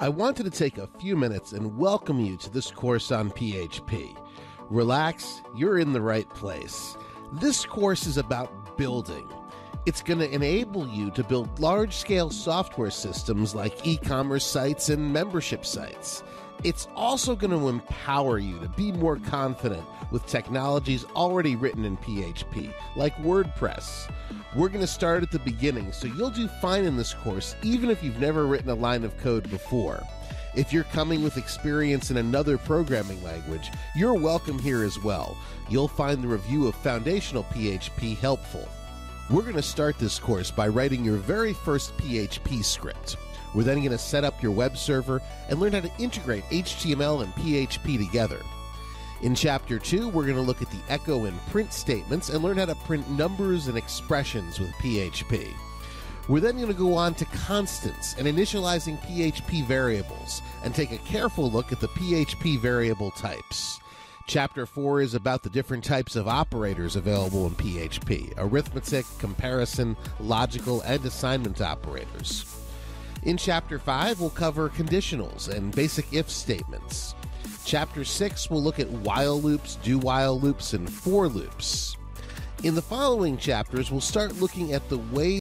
I wanted to take a few minutes and welcome you to this course on PHP. Relax, you're in the right place. This course is about building. It's going to enable you to build large scale software systems like e commerce sites and membership sites. It's also going to empower you to be more confident with technologies already written in PHP, like WordPress. We're going to start at the beginning, so you'll do fine in this course even if you've never written a line of code before. If you're coming with experience in another programming language, you're welcome here as well. You'll find the review of foundational PHP helpful. We're going to start this course by writing your very first PHP script. We're then going to set up your web server and learn how to integrate HTML and PHP together. In Chapter 2, we're going to look at the echo and print statements and learn how to print numbers and expressions with PHP. We're then going to go on to constants and initializing PHP variables and take a careful look at the PHP variable types. Chapter 4 is about the different types of operators available in PHP arithmetic, comparison, logical, and assignment operators. In Chapter 5, we'll cover conditionals and basic if statements. Chapter 6 we'll look at while loops, do while loops, and for loops. In the following chapters, we'll start looking at the way